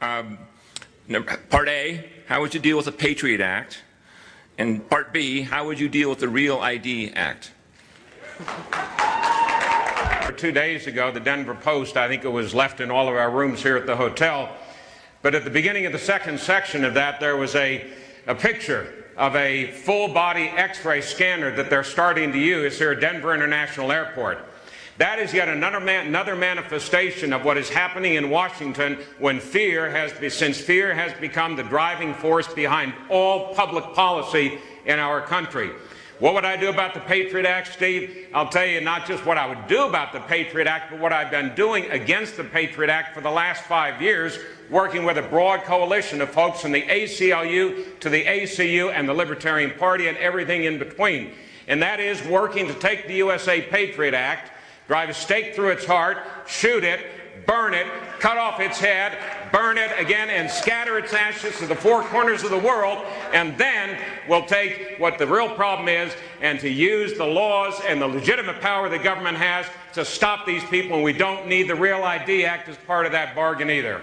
Um, Part A, how would you deal with the Patriot Act? And Part B, how would you deal with the Real ID Act? Two days ago, the Denver Post, I think it was left in all of our rooms here at the hotel. But at the beginning of the second section of that, there was a, a picture of a full body x ray scanner that they're starting to use here at Denver International Airport. That is yet another, man, another manifestation of what is happening in Washington when fear has, be, since fear has become the driving force behind all public policy in our country. What would I do about the Patriot Act, Steve? I'll tell you not just what I would do about the Patriot Act, but what I've been doing against the Patriot Act for the last five years, working with a broad coalition of folks from the ACLU to the ACU and the Libertarian Party and everything in between. And that is working to take the USA Patriot Act, drive a stake through its heart, shoot it, burn it, cut off its head, burn it again, and scatter its ashes to the four corners of the world, and then we'll take what the real problem is and to use the laws and the legitimate power the government has to stop these people, and we don't need the Real ID Act as part of that bargain either.